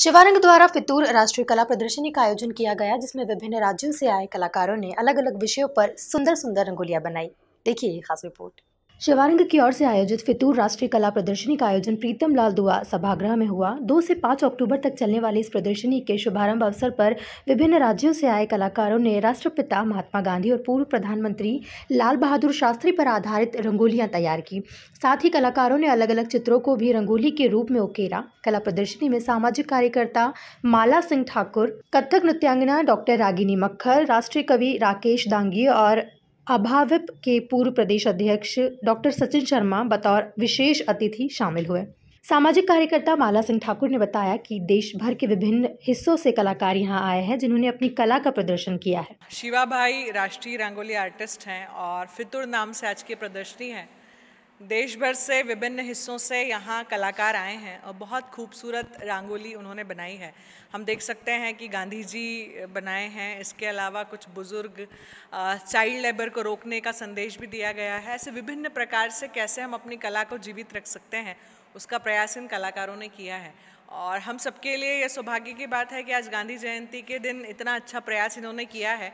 शिवारंग द्वारा फितूर राष्ट्रीय कला प्रदर्शनी का आयोजन किया गया, जिसमें विभिन्न राज्यों से आए कलाकारों ने अलग अलग विषयों पर सुंदर सुंदर रंगोलियाँ बनाई। देखिए ये खास रिपोर्ट। शिवारंग की ओर से आयोजित फितूर राष्ट्रीय कला प्रदर्शनी का आयोजन प्रीतम लाल दुआ सभागृह में हुआ। दो से पाँच अक्टूबर तक चलने वाली इस प्रदर्शनी के शुभारंभ अवसर पर विभिन्न राज्यों से आए कलाकारों ने राष्ट्रपिता महात्मा गांधी और पूर्व प्रधानमंत्री लाल बहादुर शास्त्री पर आधारित रंगोलियाँ तैयार की। साथ ही कलाकारों ने अलग अलग चित्रों को भी रंगोली के रूप में उकेरा। कला प्रदर्शनी में सामाजिक कार्यकर्ता माला सिंह ठाकुर, कथक नृत्यांगना डॉक्टर रागिनी मक्खर, राष्ट्रीय कवि राकेश दांगी और अभाविप के पूर्व प्रदेश अध्यक्ष डॉक्टर सचिन शर्मा बतौर विशेष अतिथि शामिल हुए। सामाजिक कार्यकर्ता माला सिंह ठाकुर ने बताया कि देश भर के विभिन्न हिस्सों से कलाकार यहाँ आए हैं, जिन्होंने अपनी कला का प्रदर्शन किया है। शिवा भाई राष्ट्रीय रंगोली आर्टिस्ट हैं और फितुर नाम से आज की प्रदर्शनी है। देश भर से विभिन्न हिस्सों से यहाँ कलाकार आए हैं और बहुत खूबसूरत रंगोली उन्होंने बनाई है। हम देख सकते हैं कि गांधी जी बनाए हैं। इसके अलावा कुछ बुज़ुर्ग चाइल्ड लेबर को रोकने का संदेश भी दिया गया है। ऐसे विभिन्न प्रकार से कैसे हम अपनी कला को जीवित रख सकते हैं उसका प्रयास इन कलाकारों ने किया है। और हम सबके लिए यह सौभाग्य की बात है कि आज गांधी जयंती के दिन इतना अच्छा प्रयास इन्होंने किया है।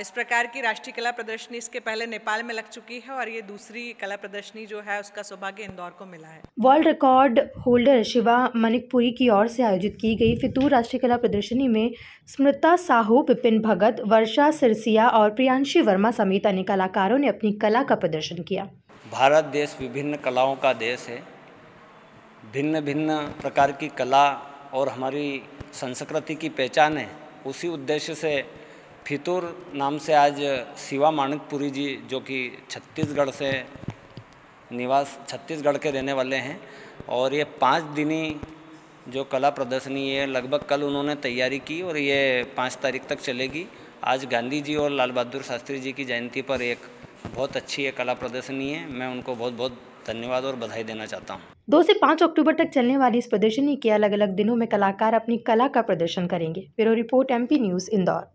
इस प्रकार की राष्ट्रीय कला प्रदर्शनी इसके पहले नेपाल में लग चुकी है और ये दूसरी कला प्रदर्शनी जो है उसका सौभाग्य इंदौर को मिला है। World record holder Shiva Manikpuri की ओर से आयोजित की गई फितूर राष्ट्रीय कला प्रदर्शनी में स्मृता साहू विपिन भगत वर्षा सिरसिया और प्रियांशी वर्मा समेत अन्य कलाकारों ने अपनी कला का प्रदर्शन किया। भारत देश विभिन्न कलाओं का देश है। भिन्न भिन्न प्रकार की कला और हमारी संस्कृति की पहचान है। उसी उद्देश्य से फितूर नाम से आज शिवा माणिकपुरी जी, जो कि छत्तीसगढ़ से निवास, छत्तीसगढ़ के रहने वाले हैं, और ये पाँच दिनी जो कला प्रदर्शनी है, लगभग कल उन्होंने तैयारी की और ये पाँच तारीख तक चलेगी। आज गांधी जी और लाल बहादुर शास्त्री जी की जयंती पर एक बहुत अच्छी ये कला प्रदर्शनी है। मैं उनको बहुत बहुत धन्यवाद और बधाई देना चाहता हूँ। दो से पाँच अक्टूबर तक चलने वाली इस प्रदर्शनी के अलग अलग दिनों में कलाकार अपनी कला का प्रदर्शन करेंगे। Bureau report, MP news, Indore.